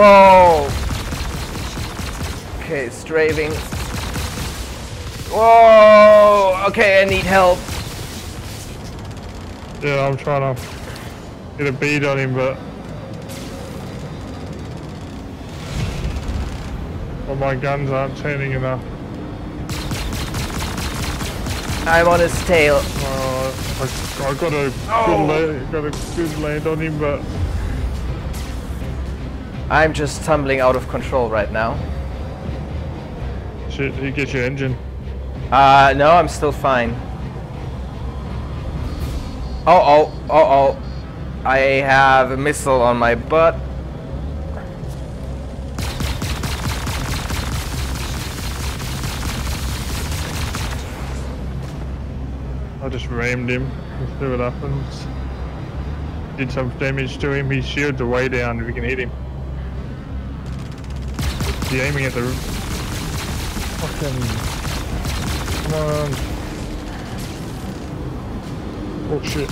Whoa! Okay, strafing. Whoa! Okay, I need help. Yeah, I'm trying to get a bead on him, but... Well, my guns aren't turning enough. I'm on his tail. Uh, I, I got a Oh. good land, got a good land on him, but I'm just tumbling out of control right now. shit, you get your engine. Uh, no, I'm still fine. Oh, oh, oh, oh. I have a missile on my butt. I just rammed him. Let's see what happens. Did some damage to him. His shields are way down if you can hit him. He aiming at the fucking. Come on. Oh shit.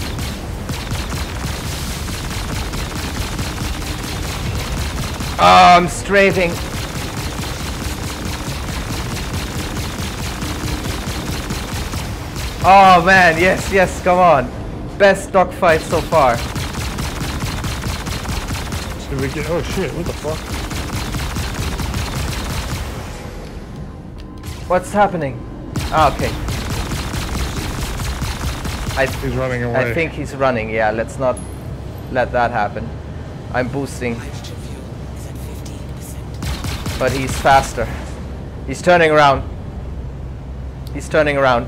Oh, I'm strafing. Oh man, yes, yes, come on. Best dogfight so far. So we get. Oh shit, what the fuck? What's happening? Ah, okay. I, He's running away. I think he's running, yeah, let's not let that happen. I'm boosting, Hydrogen fuel is at 50%. but he's faster. He's turning around. He's turning around.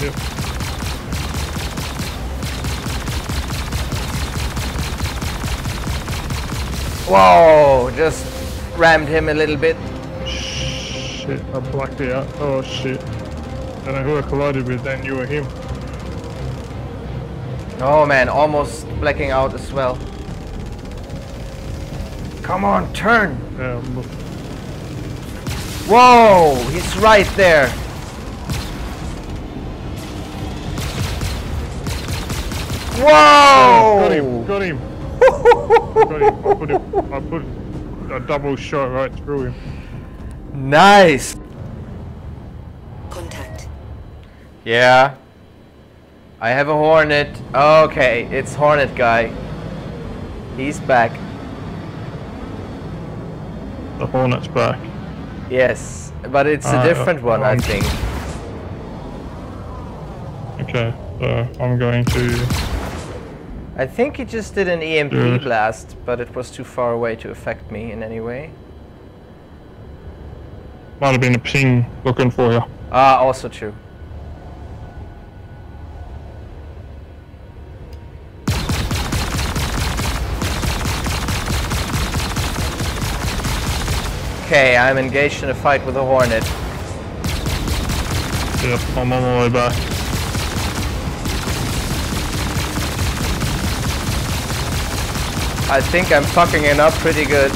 Yep. Whoa, just rammed him a little bit. Shit, I blacked out. Oh shit. Don't know who I collided with, then you or him. Oh man, almost blacking out as well. Come on, turn. Um, Whoa, he's right there. Whoa! got him, got him. got him. I put him. I put a double shot right through him. Nice. Contact. Yeah. I have a Hornet. Okay, it's Hornet guy. He's back. The Hornet's back. Yes, but it's a Uh, different one, I um, think. Okay, so I'm going to. I think he just did an EMP Good. blast, but it was too far away to affect me in any way. Might have been a ping looking for you. Ah, also true. Okay, I'm engaged in a fight with a Hornet. Yep, I'm on my way back. I think I'm fucking it up pretty good.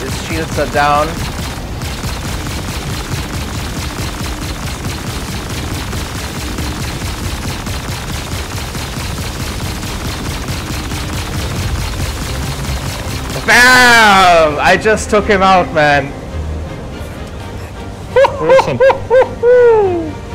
His shields are down. BAM! I just took him out, man. Awesome.